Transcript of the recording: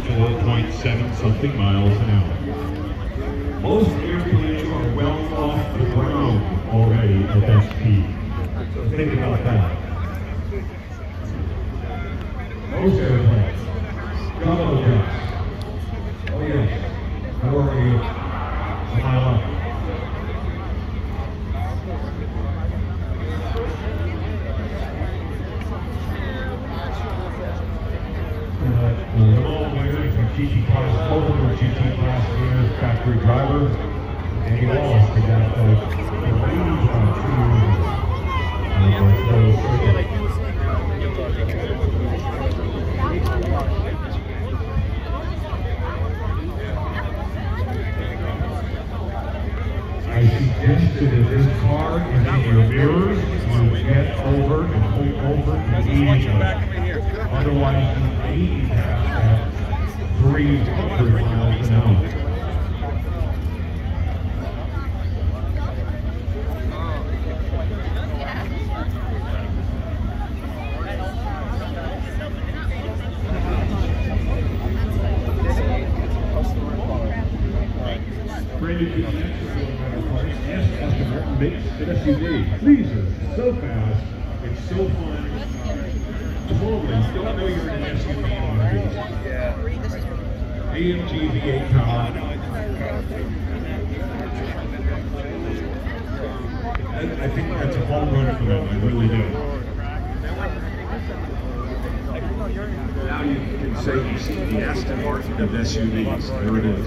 4.7 something miles an hour. Most airplanes are well off the ground already at that speed. So think about that. Most airplanes, Ware from GT Class, multiple GT Class factory driver. And those I suggested that this car is in your mirrors, you get over and pull over immediately. Otherwise, you pass at 300 miles an hour. Yes, Aston Martin makes an SUV. Pleases, so fast, it's so fun. Totally, don't know you're in an SUV on these. AMG V8 power. I, I think that's a home run for them, I really do. Now you can say you see the Aston Martin of SUVs. There it is.